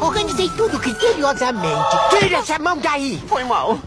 Organizei tudo criteriosamente. Tire essa mão daí! Foi mal.